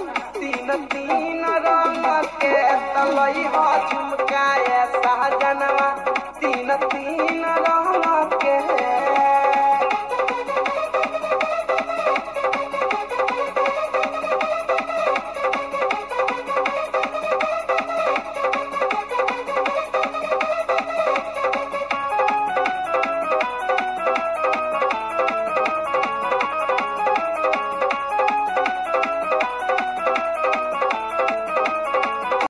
तीन तीन रंग के तलई झुमकाए झुमका